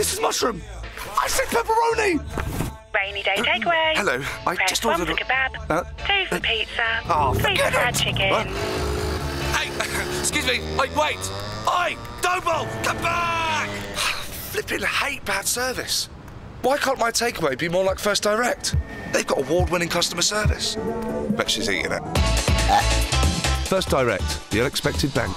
This is mushroom. I said pepperoni. Rainy day takeaway. Hello, I Press just one ordered for a- kebab, Uh, two for uh, pizza, oh, three for fried chicken. Uh, Hey, excuse me. Wait, wait. Oi, Doble, come back! Flipping hate bad service. Why can't my takeaway be more like First Direct? They've got award-winning customer service. Bet she's eating it. First Direct, the unexpected bank.